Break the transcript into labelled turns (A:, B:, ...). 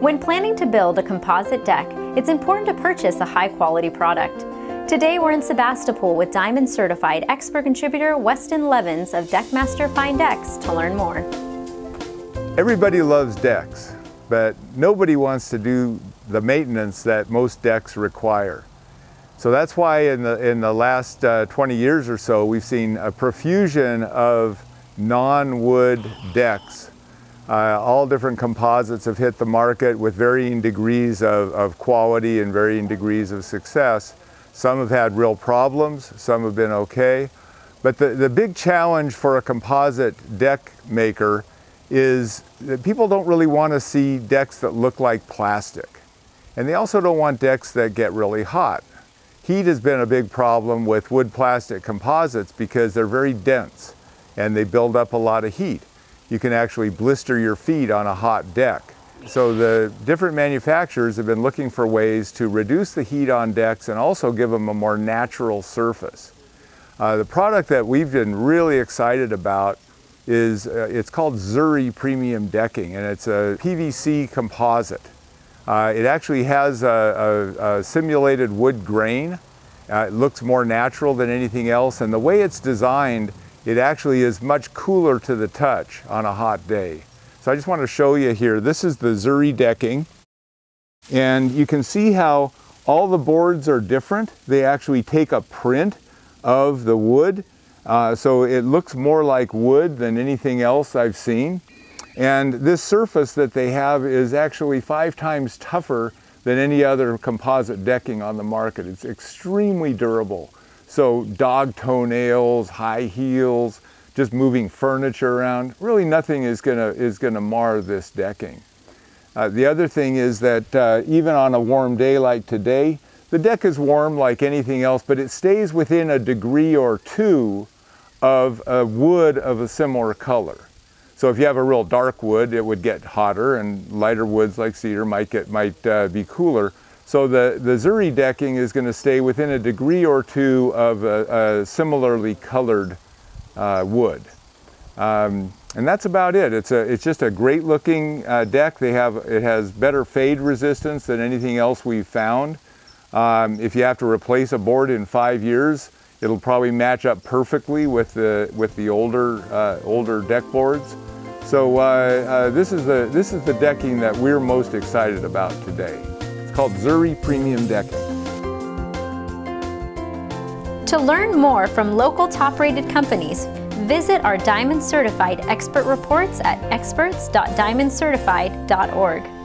A: When planning to build a composite deck, it's important to purchase a high quality product. Today we're in Sebastopol with Diamond Certified expert contributor Weston Leavens of Deckmaster Fine Decks to learn more.
B: Everybody loves decks, but nobody wants to do the maintenance that most decks require. So that's why in the, in the last uh, 20 years or so, we've seen a profusion of non-wood decks. Uh, all different composites have hit the market with varying degrees of, of quality and varying degrees of success. Some have had real problems, some have been okay. But the, the big challenge for a composite deck maker is that people don't really want to see decks that look like plastic. And they also don't want decks that get really hot. Heat has been a big problem with wood plastic composites because they're very dense and they build up a lot of heat. You can actually blister your feet on a hot deck. So the different manufacturers have been looking for ways to reduce the heat on decks and also give them a more natural surface. Uh, the product that we've been really excited about is, uh, it's called Zuri Premium Decking and it's a PVC composite. Uh, it actually has a, a, a simulated wood grain. Uh, it looks more natural than anything else and the way it's designed it actually is much cooler to the touch on a hot day. So I just want to show you here, this is the Zuri decking. And you can see how all the boards are different. They actually take a print of the wood. Uh, so it looks more like wood than anything else I've seen. And this surface that they have is actually five times tougher than any other composite decking on the market. It's extremely durable. So dog toenails, high heels, just moving furniture around, really nothing is gonna, is gonna mar this decking. Uh, the other thing is that uh, even on a warm day like today, the deck is warm like anything else, but it stays within a degree or two of a wood of a similar color. So if you have a real dark wood, it would get hotter, and lighter woods like cedar might, get, might uh, be cooler. So the, the Zuri decking is going to stay within a degree or two of a, a similarly colored uh, wood. Um, and that's about it. It's, a, it's just a great looking uh, deck. They have, it has better fade resistance than anything else we've found. Um, if you have to replace a board in five years, it'll probably match up perfectly with the, with the older, uh, older deck boards. So uh, uh, this, is the, this is the decking that we're most excited about today called Zuri Premium Decking.
A: To learn more from local top-rated companies, visit our Diamond Certified expert reports at experts.diamondcertified.org.